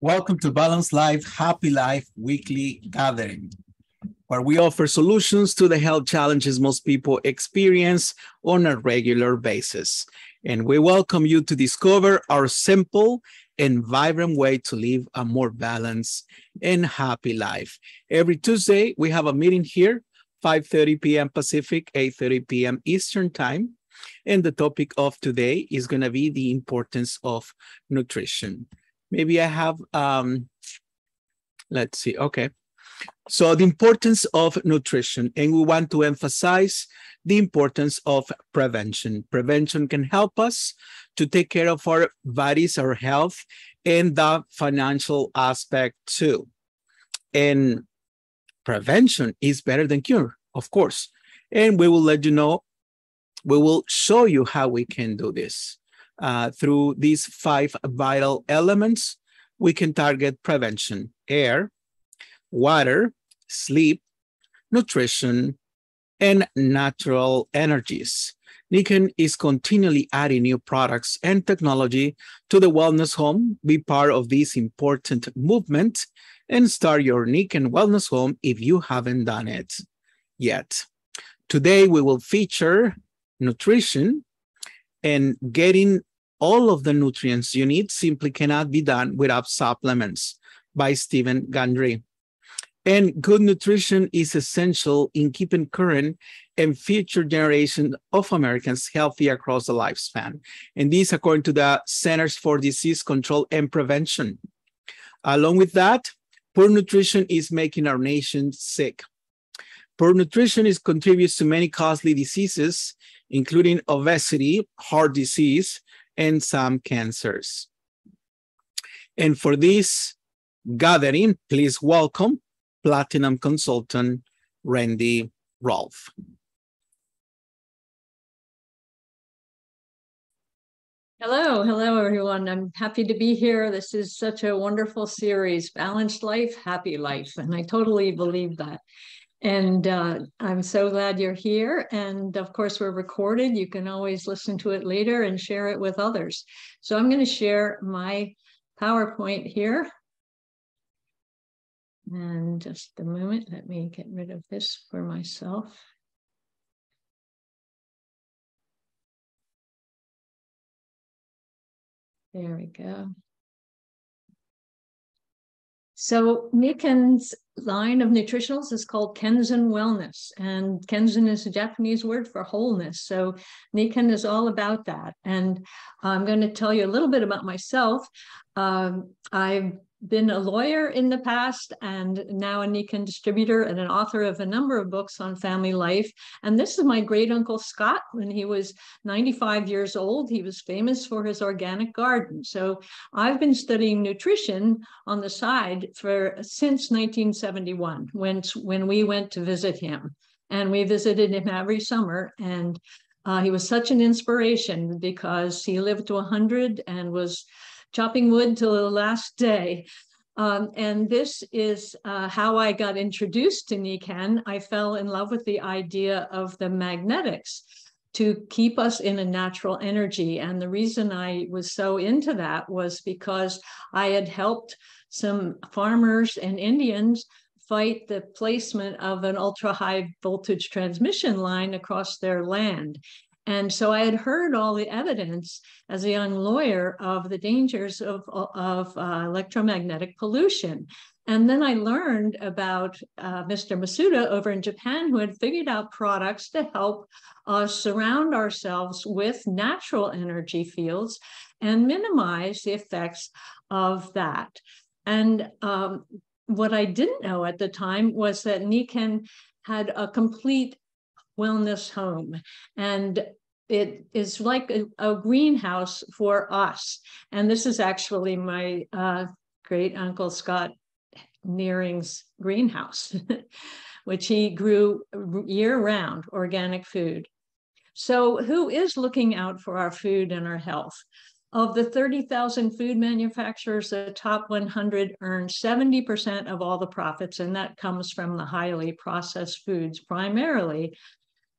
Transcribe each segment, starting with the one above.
Welcome to Balanced Life, Happy Life weekly gathering, where we offer solutions to the health challenges most people experience on a regular basis. And we welcome you to discover our simple and vibrant way to live a more balanced and happy life. Every Tuesday, we have a meeting here, 5.30 p.m. Pacific, 8.30 p.m. Eastern Time. And the topic of today is going to be the importance of nutrition maybe I have, um, let's see, okay. So the importance of nutrition, and we want to emphasize the importance of prevention. Prevention can help us to take care of our bodies, our health, and the financial aspect too. And prevention is better than cure, of course. And we will let you know, we will show you how we can do this. Uh, through these five vital elements, we can target prevention, air, water, sleep, nutrition, and natural energies. Nikken is continually adding new products and technology to the Wellness Home. Be part of this important movement and start your Nikken Wellness Home if you haven't done it yet. Today, we will feature nutrition and getting all of the nutrients you need simply cannot be done without supplements by Steven Gundry. And good nutrition is essential in keeping current and future generations of Americans healthy across the lifespan. And this according to the Centers for Disease Control and Prevention. Along with that, poor nutrition is making our nation sick. Poor nutrition is contributes to many costly diseases, including obesity, heart disease, and some cancers. And for this gathering, please welcome Platinum Consultant Randy Rolfe. Hello, hello everyone. I'm happy to be here. This is such a wonderful series, Balanced Life, Happy Life. And I totally believe that. And uh, I'm so glad you're here. And of course, we're recorded. You can always listen to it later and share it with others. So I'm going to share my PowerPoint here. And just a moment, let me get rid of this for myself. There we go. So Nikken's line of nutritionals is called Kenzen Wellness, and Kenzen is a Japanese word for wholeness. So Nikken is all about that. And I'm going to tell you a little bit about myself. Um, I've been a lawyer in the past and now a Nikken distributor and an author of a number of books on family life. And this is my great uncle Scott. When he was 95 years old, he was famous for his organic garden. So I've been studying nutrition on the side for since 1971 when, when we went to visit him. And we visited him every summer. And uh, he was such an inspiration because he lived to 100 and was chopping wood till the last day. Um, and this is uh, how I got introduced to Nikken. I fell in love with the idea of the magnetics to keep us in a natural energy. And the reason I was so into that was because I had helped some farmers and Indians fight the placement of an ultra high voltage transmission line across their land. And so I had heard all the evidence as a young lawyer of the dangers of, of uh, electromagnetic pollution. And then I learned about uh, Mr. Masuda over in Japan, who had figured out products to help us surround ourselves with natural energy fields and minimize the effects of that. And um, what I didn't know at the time was that Nikken had a complete wellness home. And it is like a, a, greenhouse for us. And this is actually my uh, great uncle Scott Nearing's greenhouse, which he grew year round organic food. So, who is looking out for our food and our health? Of the 30,000 food manufacturers, the top 100 earn 70% of all the profits, and that comes from the highly processed foods, primarily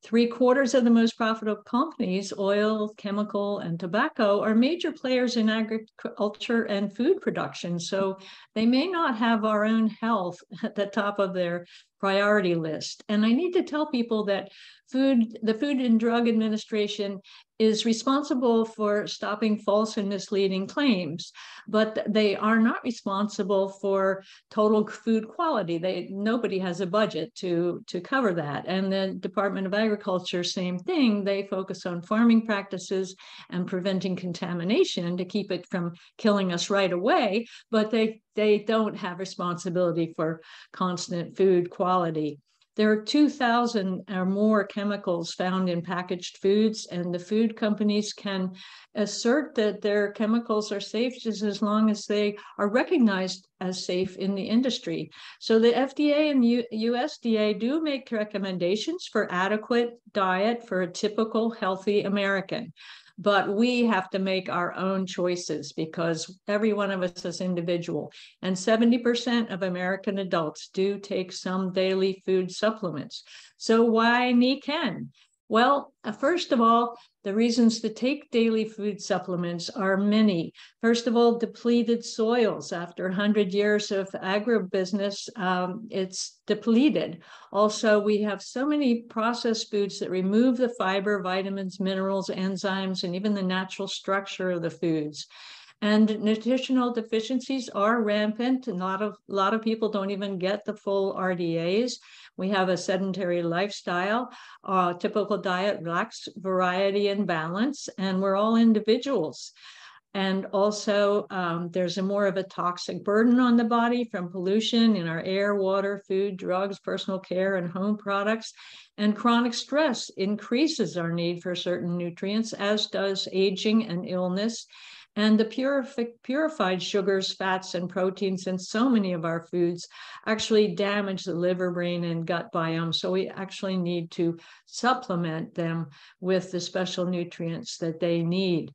Three quarters of the most profitable companies, oil, chemical, and tobacco, are major players in agriculture and food production. So they may not have our own health at the top of their priority list. And I need to tell people that food, the Food and Drug Administration is responsible for stopping false and misleading claims, but they are not responsible for total food quality. They nobody has a budget to to cover that. And the Department of Agriculture, same thing. They focus on farming practices and preventing contamination to keep it from killing us right away, but they they don't have responsibility for constant food quality. There are 2,000 or more chemicals found in packaged foods, and the food companies can assert that their chemicals are safe just as long as they are recognized as safe in the industry. So the FDA and U- USDA do make recommendations for adequate diet for a typical healthy American but we have to make our own choices because every one of us is individual. And 70% of American adults do take some daily food supplements. So why Nikken? Well, uh, first of all, the reasons to take daily food supplements are many. First of all, depleted soils. After 100 years of agribusiness, um, it's depleted. Also, we have so many processed foods that remove the fiber, vitamins, minerals, enzymes, and even the natural structure of the foods. And nutritional deficiencies are rampant. A lot of, a lot of people don't even get the full RDAs. We have a sedentary lifestyle. Our typical diet lacks variety and balance, and we're all individuals. And also, um, there's a more of a toxic burden on the body from pollution in our air, water, food, drugs, personal care, and home products. And chronic stress increases our need for certain nutrients, as does aging and illness. And the purifi- purified sugars, fats, and proteins in so many of our foods actually damage the liver, brain, and gut biome. So we actually need to supplement them with the special nutrients that they need.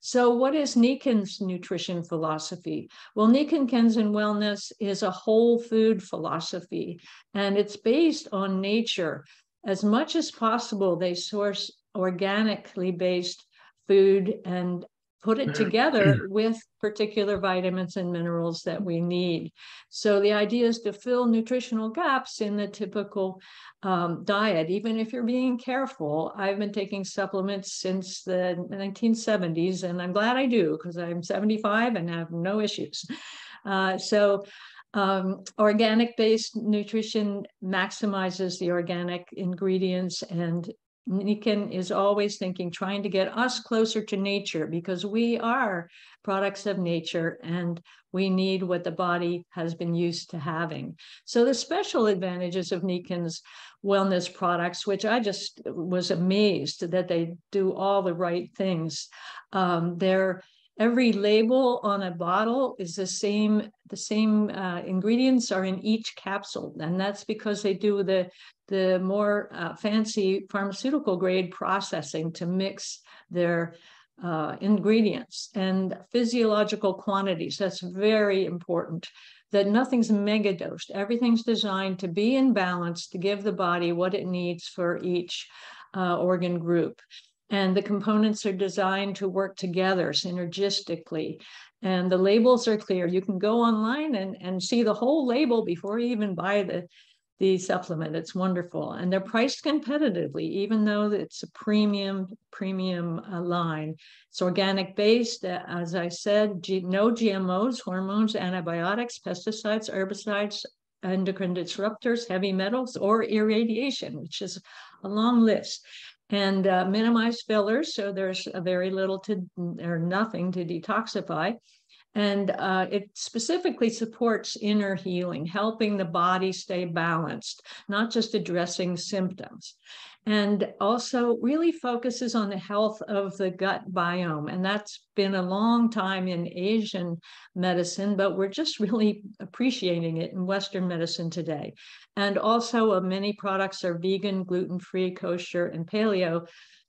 So, what is Nikken's nutrition philosophy? Well, Nikan Kenzen Wellness is a whole food philosophy, and it's based on nature. As much as possible, they source organically based food and put it together with particular vitamins and minerals that we need. So the idea is to fill nutritional gaps in the typical um, diet, even if you're being careful. I've been taking supplements since the 1970s, and I'm glad I do because I'm 75 and have no issues. Uh, so um, organic based nutrition maximizes the organic ingredients and Nikken is always thinking, trying to get us closer to nature because we are products of nature and we need what the body has been used to having. So, the special advantages of Nikken's wellness products, which I just was amazed that they do all the right things. Um, they're every label on a bottle is the same the same uh, ingredients are in each capsule and that's because they do the the more uh, fancy pharmaceutical grade processing to mix their uh, ingredients and physiological quantities. That's very important that nothing's mega dosed everything's designed to be in balance to give the body what it needs for each uh, organ group and the components are designed to work together synergistically. And the labels are clear. You can go online and, and see the whole label before you even buy the the supplement. It's wonderful. And they're priced competitively even though it's a premium premium uh, line. It's organic based uh, as i said G- no gmos hormones antibiotics pesticides herbicides endocrine disruptors heavy metals or irradiation which is a long list and uh, minimize fillers. So there's a very little to or nothing to detoxify. And uh, it specifically supports inner healing, helping the body stay balanced, not just addressing symptoms and also really focuses on the health of the gut biome. And that's been a long time in Asian medicine, but we're just really appreciating it in Western medicine today. And also, uh, many products are vegan, gluten free, kosher, and paleo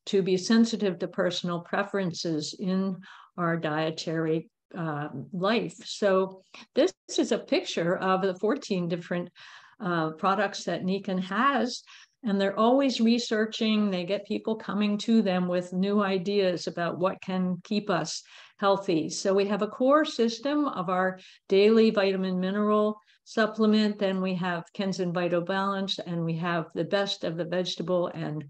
to be sensitive to personal preferences in our dietary uh, life. So, this is a picture of the 14 different uh, products that Nikken has and they're always researching. They get people coming to them with new ideas about what can keep us healthy. So we have a core system of our daily vitamin mineral supplement. Then we have Kenzen Vital Balance, and we have the best of the vegetable and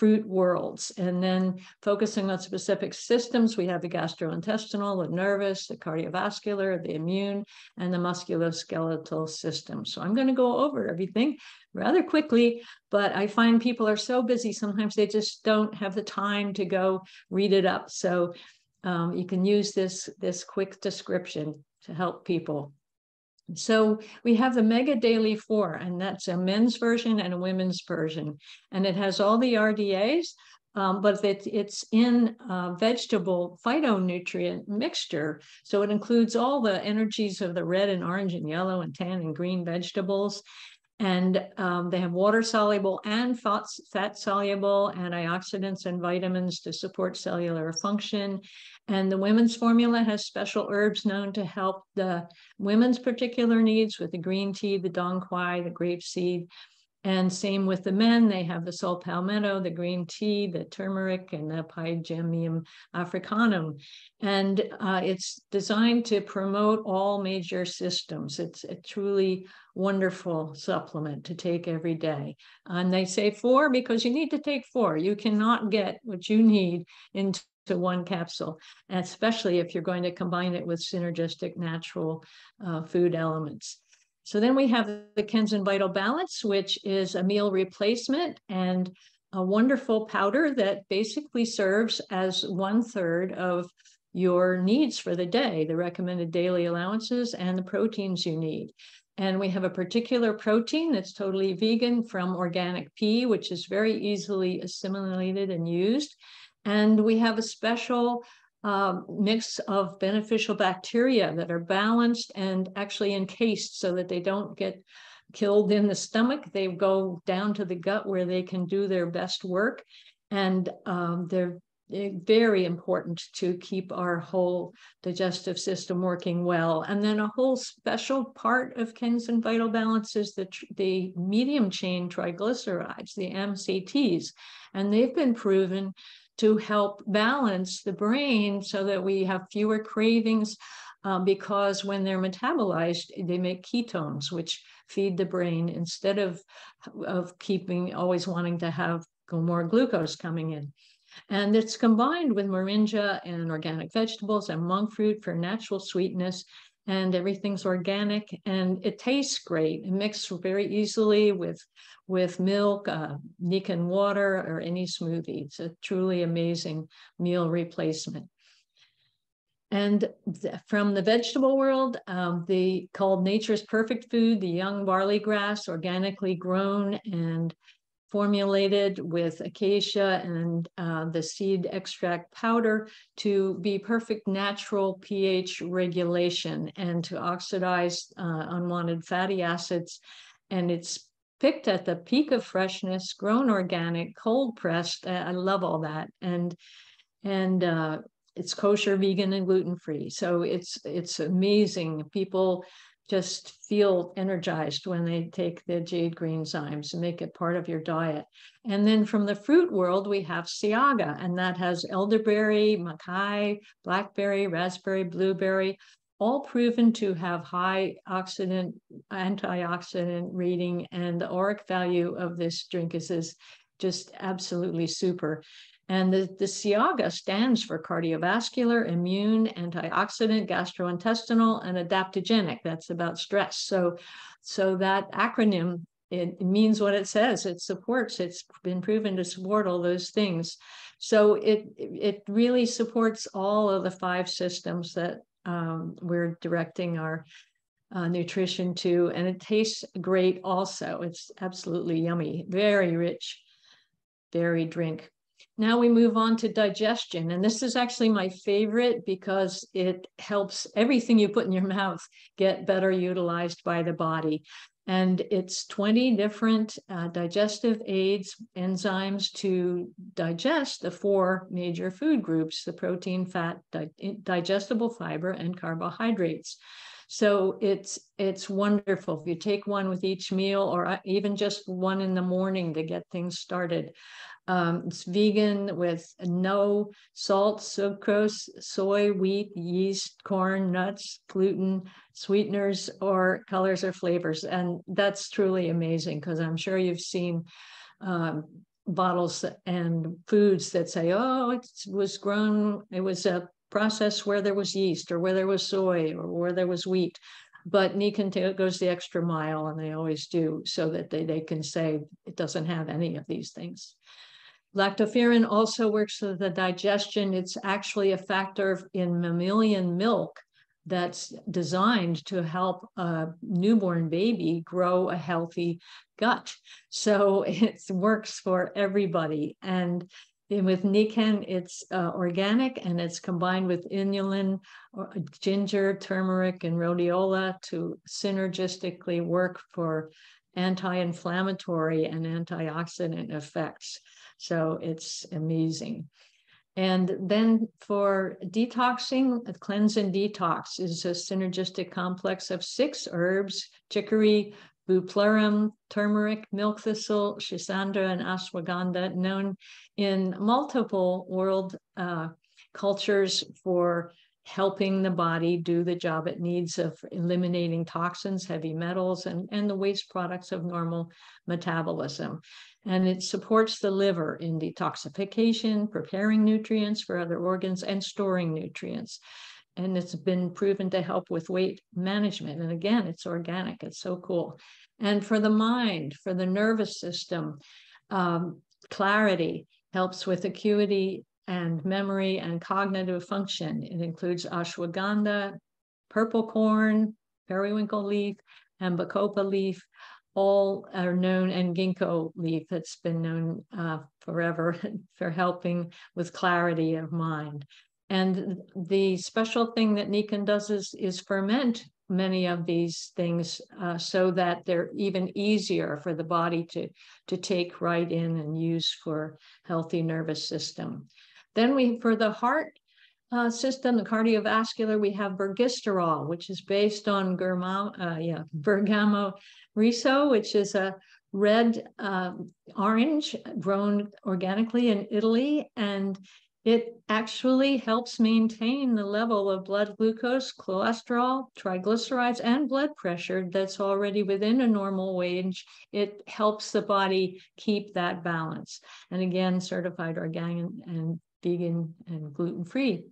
fruit worlds. And then focusing on specific systems, we have the gastrointestinal, the nervous, the cardiovascular, the immune, and the musculoskeletal system. So I'm going to go over everything rather quickly, but I find people are so busy sometimes they just don't have the time to go read it up. So um, you can use this, this quick description to help people. So we have the Mega Daily 4, and that's a men's version and a women's version. And it has all the RDAs, um, but it, it's in a vegetable phytonutrient mixture. So it includes all the energies of the red and orange and yellow and tan and green vegetables. And um, they have water soluble and fat soluble antioxidants and vitamins to support cellular function. And the women's formula has special herbs known to help the women's particular needs with the green tea, the dong quai, the grape seed, and same with the men, they have the saw palmetto, the green tea, the turmeric, and the Pygeum africanum. And uh, it's designed to promote all major systems. It's a truly wonderful supplement to take every day. And they say four because you need to take four. You cannot get what you need into one capsule, especially if you're going to combine it with synergistic natural uh, food elements. So then we have the Kenzen Vital Balance, which is a meal replacement and a wonderful powder that basically serves as one third of your needs for the day, the recommended daily allowances and the proteins you need. And we have a particular protein that's totally vegan from organic pea, which is very easily assimilated and used. And we have a special uh, mix of beneficial bacteria that are balanced and actually encased so that they don't get killed in the stomach. They go down to the gut where they can do their best work. And um, they're very important to keep our whole digestive system working well. And then a whole special part of Kenzen Vital Balance is the, the medium chain triglycerides, the MCTs. And they've been proven to help balance the brain so that we have fewer cravings um, because when they're metabolized, they make ketones, which feed the brain instead of, of keeping always wanting to have more glucose coming in. And it's combined with moringa and organic vegetables and monk fruit for natural sweetness and everything's organic and it tastes great. It mixes very easily with with milk, uh, Nikken water, or any smoothie. It's a truly amazing meal replacement. And from the vegetable world, um, the called Nature's Perfect Food, the young barley grass, organically grown and formulated with acacia and uh, the seed extract powder to be perfect natural pH regulation and to oxidize uh, unwanted fatty acids. And it's picked at the peak of freshness, grown organic, cold pressed. I love all that. And and uh, it's kosher, vegan, and gluten free. So it's it's amazing. People just feel energized when they take the jade green zymes and make it part of your diet. And then from the fruit world, we have CIAGA, and that has elderberry, maqui, blackberry, raspberry, blueberry, all proven to have high oxidant, antioxidant reading, and the ORAC value of this drink is, is just absolutely super. And the, the CIAGA stands for cardiovascular, immune, antioxidant, gastrointestinal, and adaptogenic. That's about stress. So, so that acronym it, means what it says. It supports. It's been proven to support all those things. So it it really supports all of the five systems that um, we're directing our uh, nutrition to, and it tastes great. Also, it's absolutely yummy, very rich, berry drink. Now we move on to digestion. And this is actually my favorite because it helps everything you put in your mouth get better utilized by the body. And it's 20 different uh, digestive aids, enzymes to digest the four major food groups the protein, fat, di- digestible fiber, and carbohydrates. So it's it's wonderful if you take one with each meal, or uh, even just one in the morning to get things started. Um, it's vegan with no salt, sucrose, soy, wheat, yeast, corn, nuts, gluten, sweeteners, or colors or flavors. And that's truly amazing because I'm sure you've seen um, bottles and foods that say, oh, it was grown, it was a process where there was yeast or where there was soy or where there was wheat. But Nikken goes the extra mile, and they always do, so that they, they can say it doesn't have any of these things. Lactoferrin also works with the digestion. It's actually a factor in mammalian milk that's designed to help a newborn baby grow a healthy gut. So it works for everybody. And with Nikken, it's uh, organic and it's combined with inulin, ginger, turmeric, and rhodiola to synergistically work for anti-inflammatory and antioxidant effects. So it's amazing. And then for detoxing, cleanse and detox is a synergistic complex of six herbs, chicory, bupleurum, turmeric, milk thistle, schisandra, and ashwagandha, known in multiple world uh, cultures for helping the body do the job it needs of eliminating toxins, heavy metals, and, and the waste products of normal metabolism and it supports the liver in detoxification, preparing nutrients for other organs, and storing nutrients. And it's been proven to help with weight management. And again, it's organic, it's so cool. And for the mind, for the nervous system, um, clarity helps with acuity and memory and cognitive function. It includes ashwagandha, purple corn, periwinkle leaf, and bacopa leaf, all are known, and ginkgo leaf that's been known uh, forever for helping with clarity of mind. And the special thing that Nikken does is, is ferment many of these things uh, so that they're even easier for the body to, to take right in and use for healthy nervous system. Then we, for the heart uh, system, the cardiovascular, we have bergisterol, which is based on Germa, uh, yeah, Bergamo riso, which is a red uh, orange grown organically in Italy. And it actually helps maintain the level of blood glucose, cholesterol, triglycerides, and blood pressure that's already within a normal range. It helps the body keep that balance. And again, certified organic and vegan and gluten free.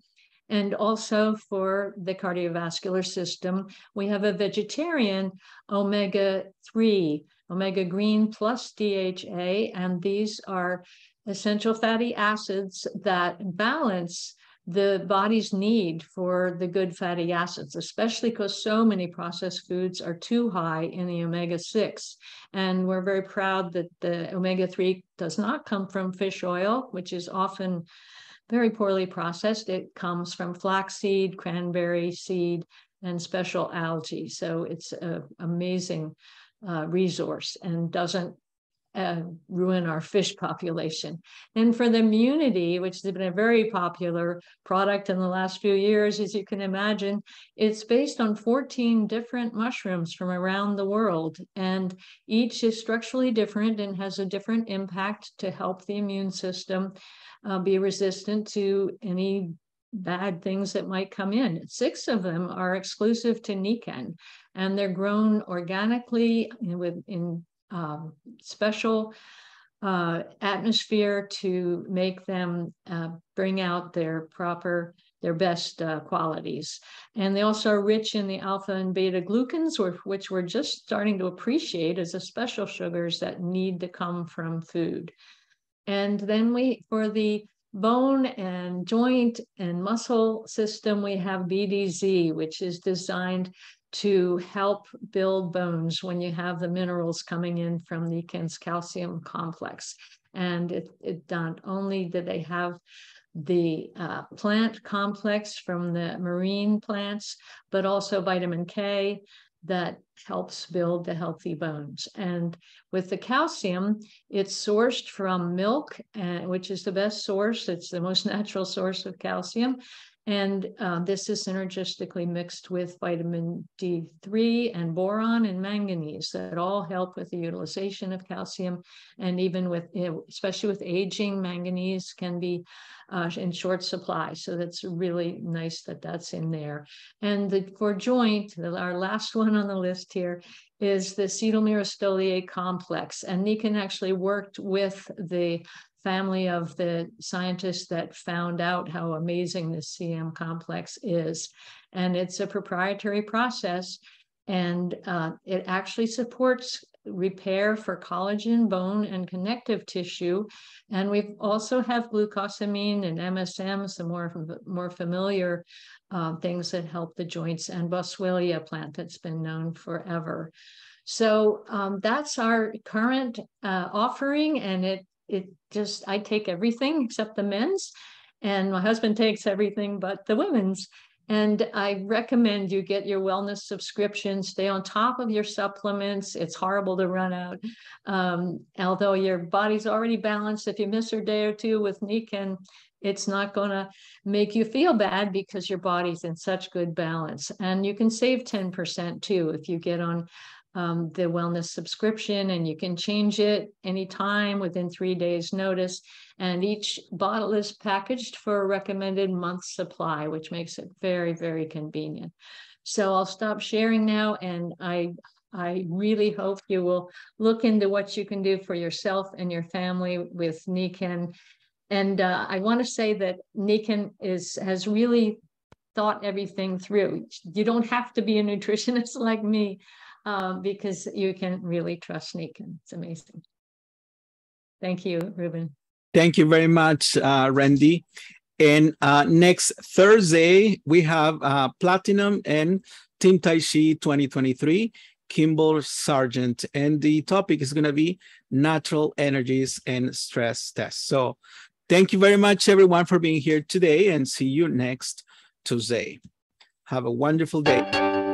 And also for the cardiovascular system, we have a vegetarian omega 3, omega green plus DHA, and these are essential fatty acids that balance the body's need for the good fatty acids, especially because so many processed foods are too high in the omega 6. And we're very proud that the omega 3 does not come from fish oil, which is often very poorly processed. It comes from flaxseed, cranberry seed, and special algae. So it's an amazing uh, resource and doesn't uh, ruin our fish population. And for the immunity, which has been a very popular product in the last few years, as you can imagine, it's based on 14 different mushrooms from around the world. And each is structurally different and has a different impact to help the immune system uh, be resistant to any bad things that might come in. Six of them are exclusive to Nikken, and they're grown organically with in um, special uh, atmosphere to make them uh, bring out their proper their best uh, qualities. And they also are rich in the alpha and beta glucans, which we're just starting to appreciate as a special sugars that need to come from food. And then we, for the bone and joint and muscle system, we have BDZ, which is designed to help build bones when you have the minerals coming in from the calcium complex. And it, it not only did they have the uh, plant complex from the marine plants, but also vitamin K that helps build the healthy bones. And with the calcium, it's sourced from milk, uh, which is the best source. It's the most natural source of calcium. And uh, this is synergistically mixed with vitamin D3 and boron and manganese that all help with the utilization of calcium. And even with, especially with aging, manganese can be uh, in short supply. So that's really nice that that's in there. And the, for joint, our last one on the list here is the acetyl myristoyl complex. And Nikken actually worked with the family of the scientists that found out how amazing the CM complex is. And it's a proprietary process, and uh, it actually supports repair for collagen, bone, and connective tissue. And we also have glucosamine and MSM, some more, more familiar uh, things that help the joints, and Boswellia plant that's been known forever. So um, that's our current uh, offering, and it it just I take everything except the men's, and my husband takes everything but the women's. And I recommend you get your wellness subscription, stay on top of your supplements. It's horrible to run out. Um, although your body's already balanced, if you miss a day or two with Nikken, it's not going to make you feel bad because your body's in such good balance. And you can save 10% too if you get on um, the wellness subscription and you can change it anytime within three days notice. And each bottle is packaged for a recommended month supply, which makes it very, very convenient. So I'll stop sharing now and I I really hope you will look into what you can do for yourself and your family with Nikken. And uh, I want to say that Nikken is has really thought everything through. You don't have to be a nutritionist like me um, because you can really trust Nikken. It's amazing. Thank you, Ruben. Thank you very much, uh, Randy. And uh, next Thursday, we have uh, Platinum and Team Tai Chi 2023, Kimball Sargent. And the topic is going to be natural energies and stress tests. So thank you very much, everyone, for being here today and see you next Tuesday. Have a wonderful day.